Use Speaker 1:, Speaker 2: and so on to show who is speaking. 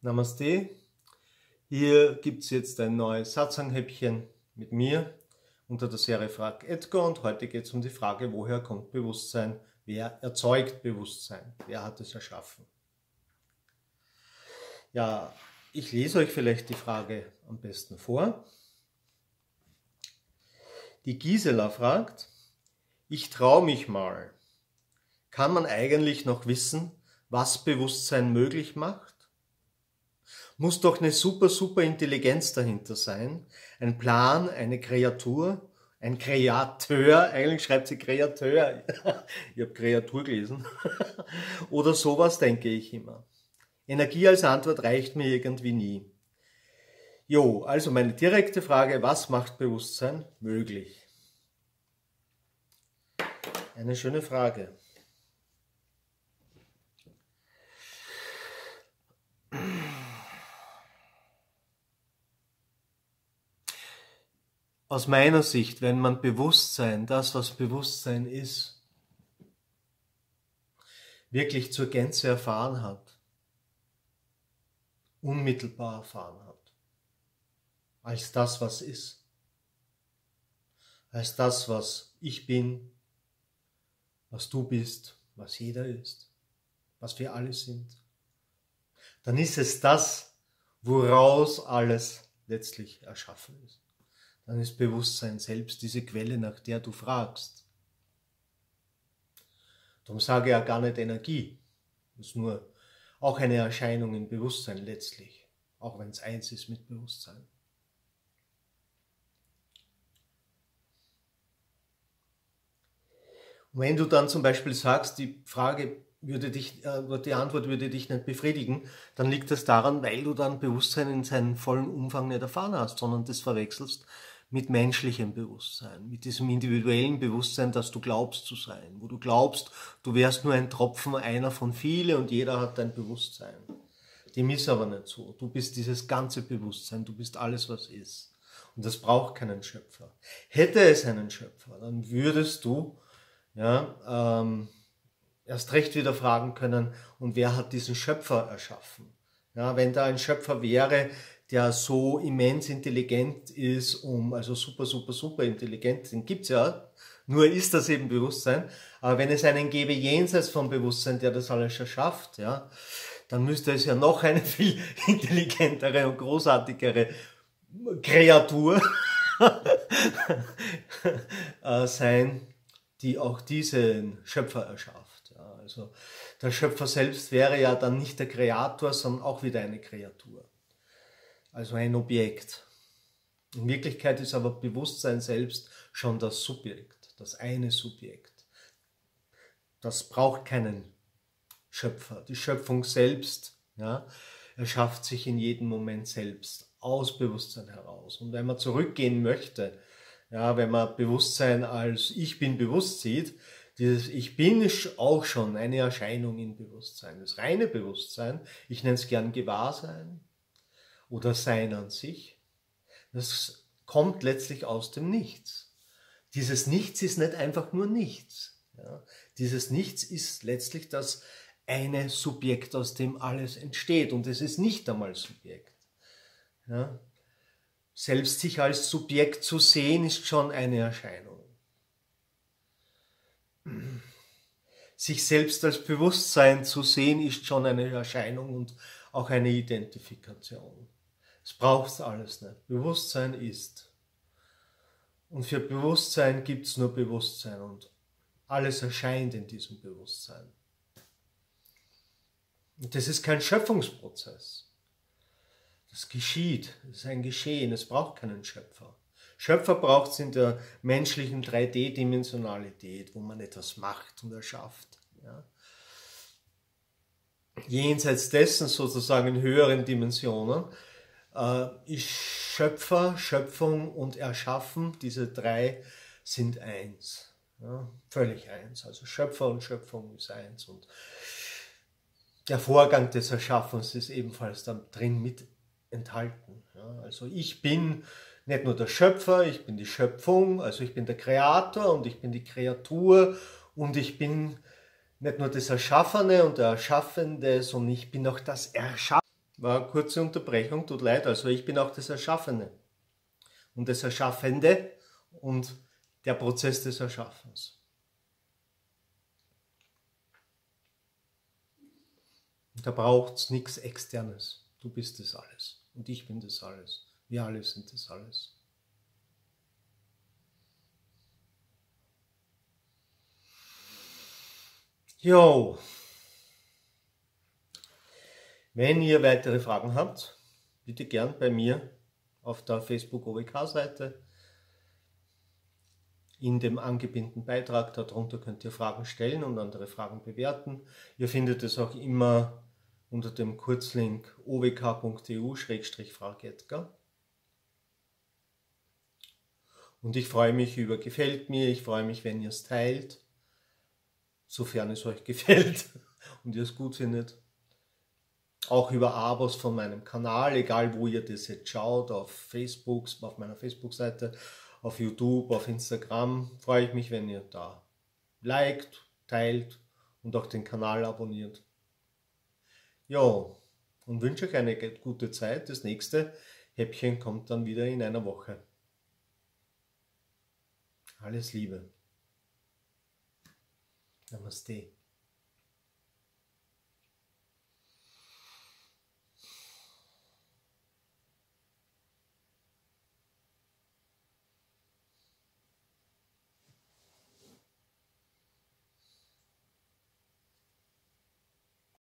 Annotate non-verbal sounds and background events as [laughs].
Speaker 1: Namaste. Hier gibt es jetzt ein neues Satzanghäppchen mit mir unter der Serie Frag Edgar und heute geht es um die Frage, woher kommt Bewusstsein? Wer erzeugt Bewusstsein? Wer hat es erschaffen? Ja, ich lese euch vielleicht die Frage am besten vor. Die Gisela fragt, ich traue mich mal. Kann man eigentlich noch wissen, was Bewusstsein möglich macht? Muss doch eine super, super Intelligenz dahinter sein. Ein Plan, eine Kreatur, ein Kreateur, eigentlich schreibt sie Kreateur, [laughs] ich habe Kreatur gelesen, [laughs] oder sowas denke ich immer. Energie als Antwort reicht mir irgendwie nie. Jo, also meine direkte Frage, was macht Bewusstsein möglich? Eine schöne Frage. Aus meiner Sicht, wenn man Bewusstsein, das was Bewusstsein ist, wirklich zur Gänze erfahren hat, unmittelbar erfahren hat, als das, was ist, als das, was ich bin, was du bist, was jeder ist, was wir alle sind, dann ist es das, woraus alles letztlich erschaffen ist dann ist Bewusstsein selbst diese Quelle, nach der du fragst. Darum sage ich ja gar nicht Energie. Das ist nur auch eine Erscheinung im Bewusstsein letztlich, auch wenn es eins ist mit Bewusstsein. Und wenn du dann zum Beispiel sagst, die Frage würde dich, äh, die Antwort würde dich nicht befriedigen, dann liegt das daran, weil du dann Bewusstsein in seinem vollen Umfang nicht erfahren hast, sondern das verwechselst mit menschlichem Bewusstsein, mit diesem individuellen Bewusstsein, dass du glaubst zu sein, wo du glaubst, du wärst nur ein Tropfen, einer von vielen und jeder hat dein Bewusstsein. Dem ist aber nicht so. Du bist dieses ganze Bewusstsein, du bist alles, was ist. Und das braucht keinen Schöpfer. Hätte es einen Schöpfer, dann würdest du ja, ähm, erst recht wieder fragen können, und wer hat diesen Schöpfer erschaffen? Ja, wenn da ein Schöpfer wäre, der so immens intelligent ist, um, also super, super, super intelligent, den gibt's ja, nur ist das eben Bewusstsein. Aber wenn es einen gäbe jenseits vom Bewusstsein, der das alles erschafft, ja, dann müsste es ja noch eine viel [laughs] intelligentere und großartigere Kreatur [laughs] äh, sein, die auch diesen Schöpfer erschafft. Ja, also der Schöpfer selbst wäre ja dann nicht der Kreator, sondern auch wieder eine Kreatur also ein Objekt. In Wirklichkeit ist aber Bewusstsein selbst schon das Subjekt, das eine Subjekt. Das braucht keinen Schöpfer. Die Schöpfung selbst ja, erschafft sich in jedem Moment selbst aus Bewusstsein heraus. Und wenn man zurückgehen möchte, ja, wenn man Bewusstsein als Ich bin bewusst sieht, dieses Ich bin ist auch schon eine Erscheinung in Bewusstsein. Das reine Bewusstsein, ich nenne es gern Gewahrsein, oder Sein an sich, das kommt letztlich aus dem Nichts. Dieses Nichts ist nicht einfach nur nichts. Ja. Dieses Nichts ist letztlich das eine Subjekt, aus dem alles entsteht. Und es ist nicht einmal Subjekt. Ja. Selbst sich als Subjekt zu sehen, ist schon eine Erscheinung. Sich selbst als Bewusstsein zu sehen, ist schon eine Erscheinung und auch eine Identifikation. Es braucht alles nicht. Bewusstsein ist. Und für Bewusstsein gibt es nur Bewusstsein und alles erscheint in diesem Bewusstsein. Und das ist kein Schöpfungsprozess. Das geschieht, das ist ein Geschehen, es braucht keinen Schöpfer. Schöpfer braucht es in der menschlichen 3D-Dimensionalität, wo man etwas macht und erschafft. Ja. Jenseits dessen sozusagen in höheren Dimensionen ist Schöpfer, Schöpfung und Erschaffen, diese drei sind eins. Ja, völlig eins. Also Schöpfer und Schöpfung ist eins. Und der Vorgang des Erschaffens ist ebenfalls da drin mit enthalten. Ja, also ich bin nicht nur der Schöpfer, ich bin die Schöpfung, also ich bin der Kreator und ich bin die Kreatur und ich bin nicht nur das Erschaffene und der Erschaffende, sondern ich bin auch das Erschaffen. War eine kurze Unterbrechung, tut leid. Also ich bin auch das Erschaffene. Und das Erschaffende und der Prozess des Erschaffens. Da braucht es nichts Externes. Du bist das alles. Und ich bin das alles. Wir alle sind das alles. Jo. Wenn ihr weitere Fragen habt, bitte gern bei mir auf der Facebook OWK-Seite. In dem angebindeten Beitrag darunter könnt ihr Fragen stellen und andere Fragen bewerten. Ihr findet es auch immer unter dem Kurzlink owk.eu-frage Edgar. Und ich freue mich über gefällt mir, ich freue mich, wenn ihr es teilt, sofern es euch [laughs] gefällt und ihr es gut findet. Auch über Abos von meinem Kanal, egal wo ihr das jetzt schaut, auf Facebook, auf meiner Facebook-Seite, auf YouTube, auf Instagram, freue ich mich, wenn ihr da liked, teilt und auch den Kanal abonniert. Ja, und wünsche euch eine gute Zeit. Das nächste Häppchen kommt dann wieder in einer Woche. Alles Liebe. Namaste.